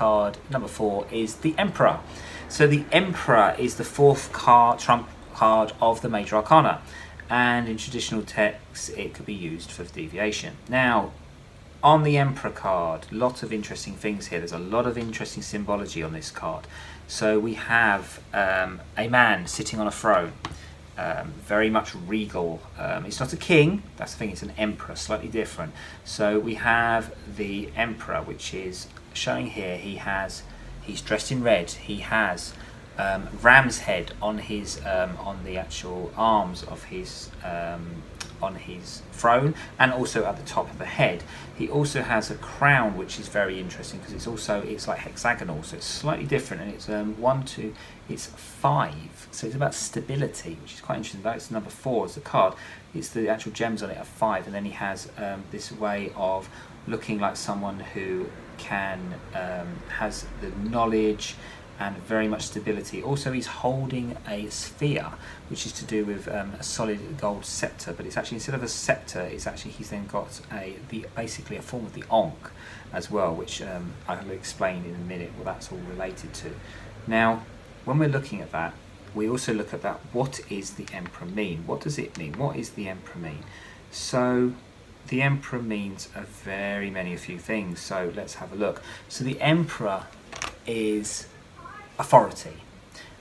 card, number four, is the Emperor. So the Emperor is the fourth card, trump card of the Major Arcana. And in traditional texts, it could be used for divination. Now, on the Emperor card, lots of interesting things here. There's a lot of interesting symbology on this card. So we have um, a man sitting on a throne, um, very much regal. Um, it's not a king, that's the thing, it's an emperor, slightly different. So we have the emperor, which is showing here, he has, he's dressed in red, he has um, ram's head on his, um, on the actual arms of his um, on his throne and also at the top of the head. He also has a crown which is very interesting because it's also it's like hexagonal so it's slightly different and it's um, one two it's five. So it's about stability which is quite interesting. That's number four as the card. It's the actual gems on it are five and then he has um, this way of looking like someone who can um, has the knowledge and very much stability. Also, he's holding a sphere, which is to do with um, a solid gold scepter. But it's actually instead of a scepter, it's actually he's then got a the basically a form of the ankh as well, which um, I'll explain in a minute what that's all related to. Now, when we're looking at that, we also look at that. What is the emperor mean? What does it mean? What is the emperor mean? So. The emperor means a very many a few things, so let's have a look. So the emperor is authority,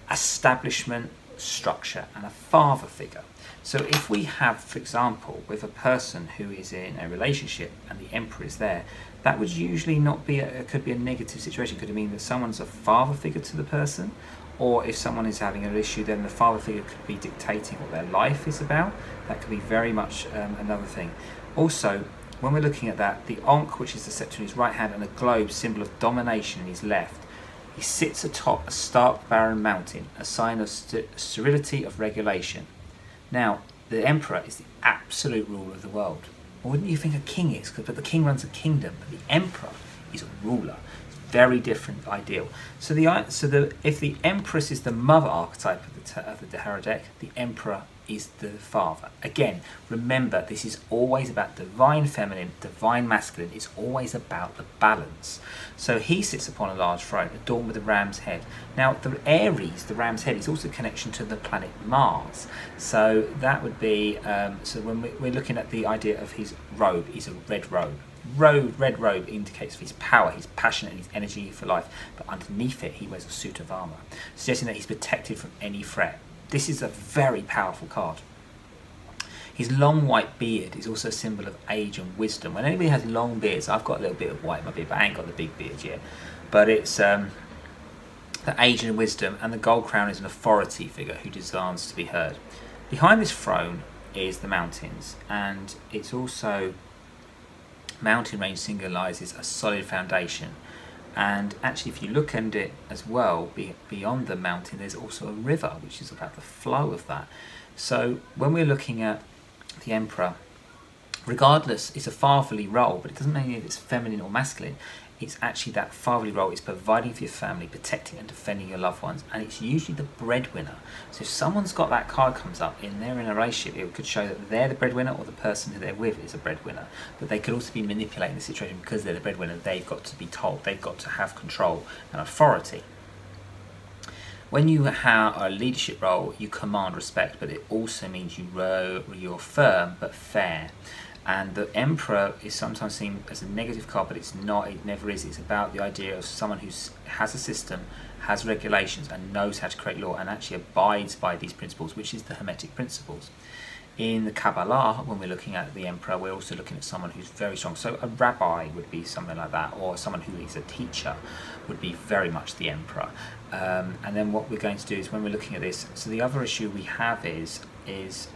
establishment, structure, and a father figure. So if we have, for example, with a person who is in a relationship and the emperor is there, that would usually not be, a, it could be a negative situation. Could it mean that someone's a father figure to the person? Or if someone is having an issue, then the father figure could be dictating what their life is about. That could be very much um, another thing. Also, when we're looking at that, the Ankh, which is the scepter in his right hand, and a globe, symbol of domination in his left, he sits atop a stark barren mountain, a sign of sterility of regulation. Now, the emperor is the absolute ruler of the world. Well, wouldn't you think a king is? But the king runs a kingdom, but the emperor is a ruler. It's very different ideal. So the so the if the empress is the mother archetype of the of the deck, the emperor is the father. Again, remember this is always about divine feminine, divine masculine. It's always about the balance. So he sits upon a large throne adorned with a ram's head. Now the Aries, the ram's head, is also a connection to the planet Mars. So that would be um, so when we're looking at the idea of his robe, he's a red robe. Robe, red robe indicates his power, his passion, and his energy for life. But underneath it, he wears a suit of armor, suggesting that he's protected from any threat. This is a very powerful card. His long white beard is also a symbol of age and wisdom. When anybody has long beards, I've got a little bit of white in my beard, but I ain't got the big beard yet. But it's um, the age and wisdom, and the gold crown is an authority figure who demands to be heard. Behind this throne is the mountains, and it's also mountain range symbolizes a solid foundation and actually, if you look at it as well, be, beyond the mountain, there's also a river, which is about the flow of that. So when we're looking at the emperor, regardless, it's a fatherly role, but it doesn't mean it's feminine or masculine it's actually that fatherly role It's providing for your family, protecting and defending your loved ones, and it's usually the breadwinner. So if someone's got that card comes up in they're in a relationship, it could show that they're the breadwinner or the person who they're with is a breadwinner. But they could also be manipulating the situation because they're the breadwinner. They've got to be told, they've got to have control and authority. When you have a leadership role, you command respect, but it also means you row, you're firm but fair. And the Emperor is sometimes seen as a negative card, but it's not, it never is. It's about the idea of someone who has a system, has regulations, and knows how to create law, and actually abides by these principles, which is the Hermetic principles. In the Kabbalah, when we're looking at the Emperor, we're also looking at someone who's very strong. So a rabbi would be something like that, or someone who is a teacher would be very much the Emperor. Um, and then what we're going to do is when we're looking at this, so the other issue we have is, is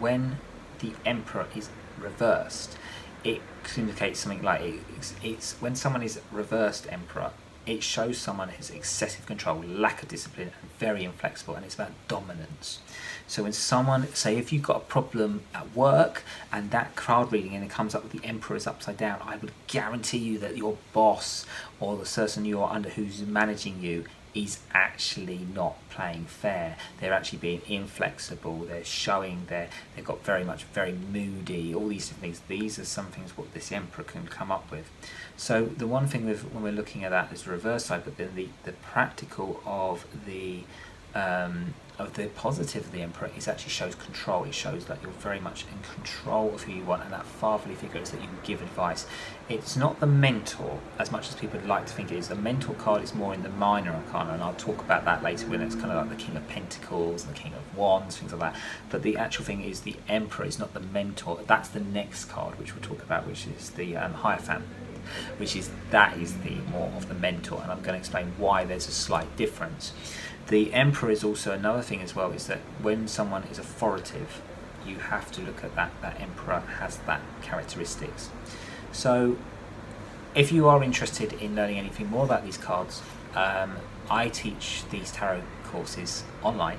when the Emperor is reversed, it communicates something like it's, it's when someone is reversed emperor, it shows someone has excessive control, lack of discipline, and very inflexible, and it's about dominance. So when someone, say, if you've got a problem at work and that card reading and it comes up with the emperor is upside down, I would guarantee you that your boss or the person you are under who's managing you is actually not playing fair. They're actually being inflexible. They're showing they're they've got very much very moody. All these different things. These are some things what this emperor can come up with. So the one thing with when we're looking at that is the reverse side, but then the the practical of the um, of the positive of the emperor is actually shows control. It shows that you're very much in control of who you want, and that fatherly figure is that you can give advice. It's not the mentor as much as people would like to think it is. The mentor card is more in the minor arcana, and I'll talk about that later when it's kind of like the King of Pentacles and the King of Wands, things like that. But the actual thing is the emperor is not the mentor. That's the next card, which we'll talk about, which is the um, Hierophant which is that is the more of the mentor and I'm going to explain why there's a slight difference. The emperor is also another thing as well is that when someone is authoritative you have to look at that that emperor has that characteristics. So if you are interested in learning anything more about these cards um, I teach these tarot courses online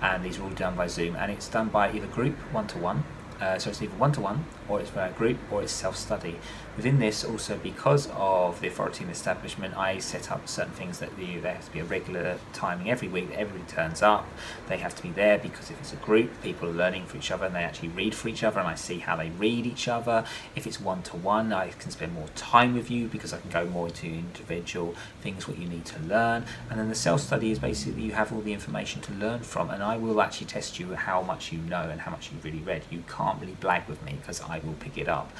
and these are all done by Zoom and it's done by either group one-to-one uh, so it's either one-to-one or it's group or it's self-study. Within this also because of the authority the establishment I set up certain things that the, there has to be a regular timing every week that everybody turns up. They have to be there because if it's a group people are learning for each other and they actually read for each other and I see how they read each other. If it's one-to-one -one, I can spend more time with you because I can go more into individual things what you need to learn and then the self-study is basically you have all the information to learn from and I will actually test you how much you know and how much you've really read. You can't really blag with me because I will pick it up.